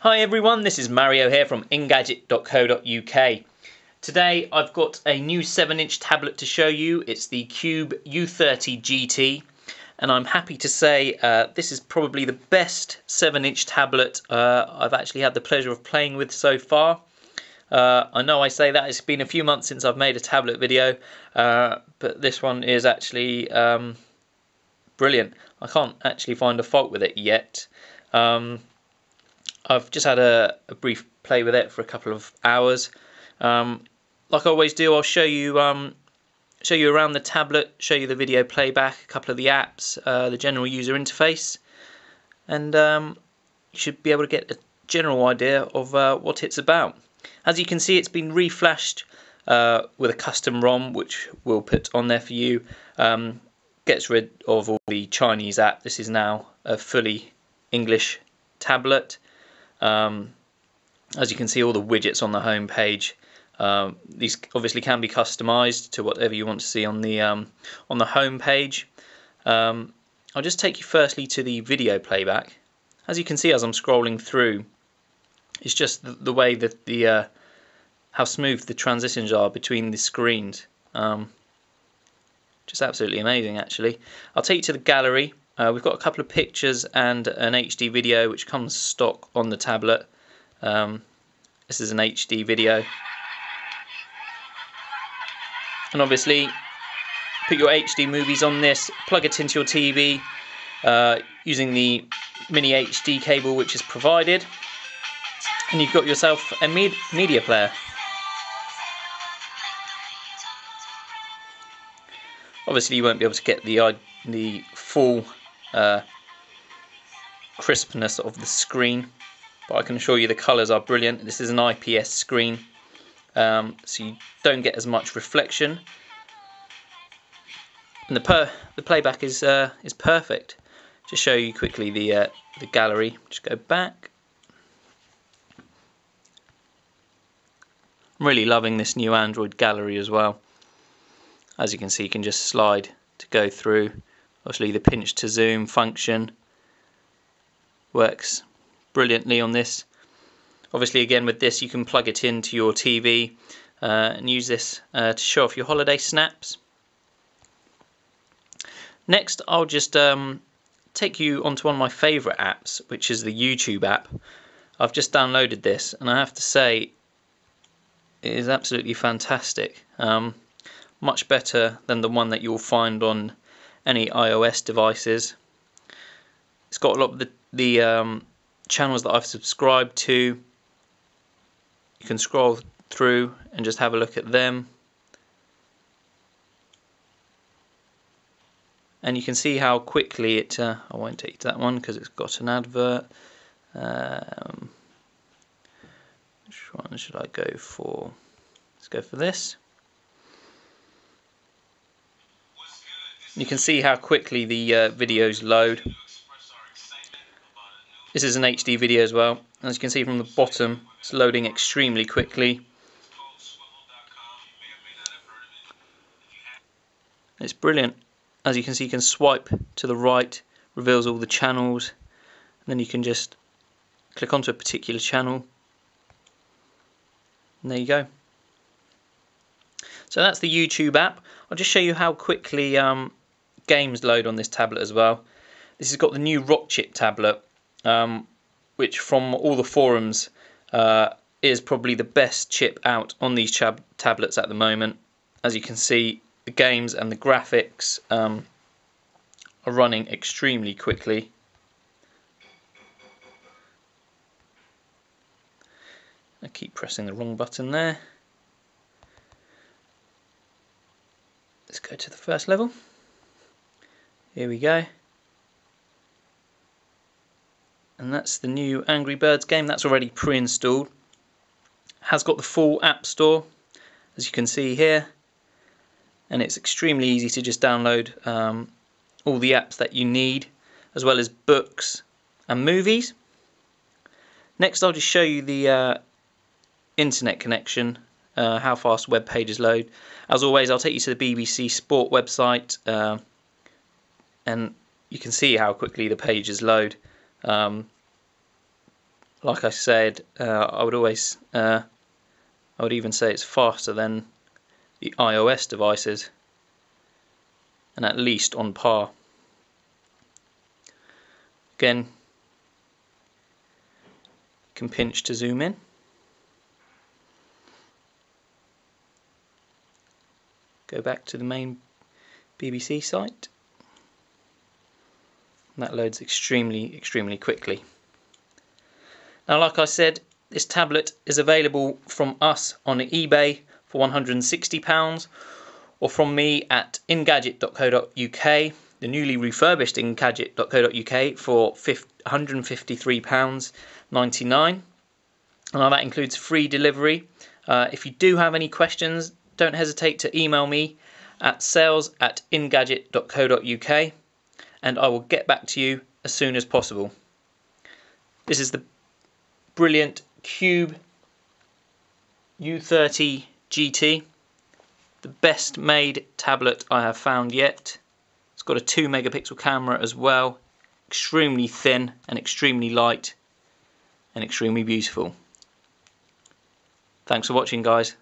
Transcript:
Hi everyone, this is Mario here from ingadget.co.uk. Today I've got a new 7 inch tablet to show you. It's the Cube U30 GT and I'm happy to say uh, this is probably the best 7 inch tablet uh, I've actually had the pleasure of playing with so far. Uh, I know I say that it's been a few months since I've made a tablet video uh, but this one is actually um, brilliant. I can't actually find a fault with it yet. Um, I've just had a, a, brief play with it for a couple of hours. Um, like I always do, I'll show you um, show you around the tablet, show you the video playback, a couple of the apps, uh, the general user interface, and um, you should be able to get a general idea of uh, what it's about. As you can see, it's been reflashed uh, with a custom ROM, which we'll put on there for you. Um, gets rid of all the Chinese app. This is now a fully English tablet. Um, as you can see all the widgets on the home page um, these obviously can be customized to whatever you want to see on the um, on the home page um, I'll just take you firstly to the video playback. As you can see as I'm scrolling through it's just the, the way that the uh, how smooth the transitions are between the screens. Um, just absolutely amazing actually. I'll take you to the gallery. Uh, we've got a couple of pictures and an HD video which comes stock on the tablet. Um, this is an HD video. And obviously, put your HD movies on this, plug it into your TV uh, using the mini HD cable which is provided. And you've got yourself a med media player. Obviously you won't be able to get the, uh, the full uh, crispness of the screen but I can assure you the colours are brilliant this is an IPS screen um, so you don't get as much reflection. And the per the playback is uh, is perfect. Just show you quickly the uh, the gallery. Just go back. I'm really loving this new Android gallery as well. As you can see you can just slide to go through. Obviously the pinch to zoom function works brilliantly on this. Obviously again with this you can plug it into your TV uh, and use this uh, to show off your holiday snaps. Next I'll just um, take you onto one of my favourite apps which is the YouTube app. I've just downloaded this and I have to say it is absolutely fantastic. Um, much better than the one that you'll find on any iOS devices. It's got a lot of the, the um, channels that I've subscribed to. You can scroll through and just have a look at them. And you can see how quickly it, uh, I won't take that one because it's got an advert. Um, which one should I go for? Let's go for this. You can see how quickly the uh, videos load. This is an HD video as well. As you can see from the bottom, it's loading extremely quickly. It's brilliant. As you can see, you can swipe to the right, reveals all the channels, and then you can just click onto a particular channel. And there you go. So that's the YouTube app. I'll just show you how quickly um, games load on this tablet as well. This has got the new Rockchip tablet, um, which from all the forums uh, is probably the best chip out on these tablets at the moment. As you can see, the games and the graphics um, are running extremely quickly. I keep pressing the wrong button there. Let's go to the first level. Here we go. And that's the new Angry Birds game. That's already pre-installed. Has got the full App Store, as you can see here. And it's extremely easy to just download um, all the apps that you need, as well as books and movies. Next I'll just show you the uh, internet connection, uh, how fast web pages load. As always I'll take you to the BBC Sport website uh, and you can see how quickly the pages load. Um, like I said, uh, I would always, uh, I would even say it's faster than the iOS devices and at least on par. Again, can pinch to zoom in. Go back to the main BBC site. That loads extremely, extremely quickly. Now, like I said, this tablet is available from us on eBay for £160 or from me at ingadget.co.uk, the newly refurbished ingadget.co.uk for £153.99. Now that includes free delivery. Uh, if you do have any questions, don't hesitate to email me at sales at ingadget.co.uk and I will get back to you as soon as possible. This is the brilliant Cube U30 GT the best made tablet I have found yet. It's got a 2 megapixel camera as well, extremely thin and extremely light and extremely beautiful. Thanks for watching guys.